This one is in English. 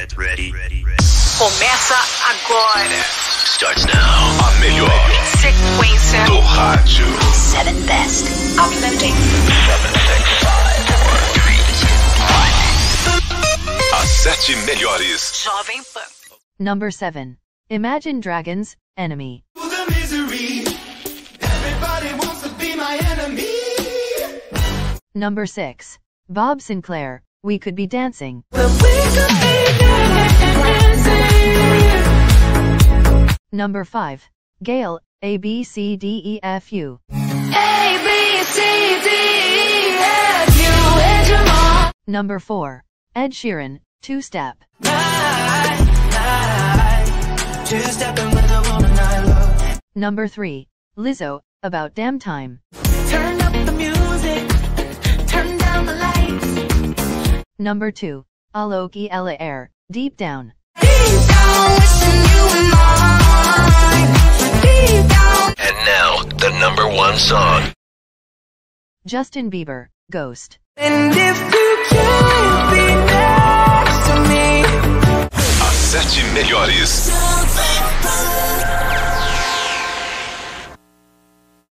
Get ready. Começa agora. Starts now. A melhor Sequência. do rádio. Seven best. Uploading. As sete melhores. Jovem Pan. Number 7. Imagine Dragons, Enemy. the misery. Everybody wants to be my enemy. Number 6. Bob Sinclar, We Could Be Dancing. Number 5. Gayle, A B C D E F U. Number 4. Ed Sheeran, Two Step. Two-stepping with a woman I love. Number 3. Lizzo, About Damn Time. Turn up the music. Turn down the lights. Number 2. Aloki Ella Eyre, Deep Down. Deep down, number one song. Justin Bieber, Ghost. And if you can't be next to me. As sete melhores.